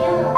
you.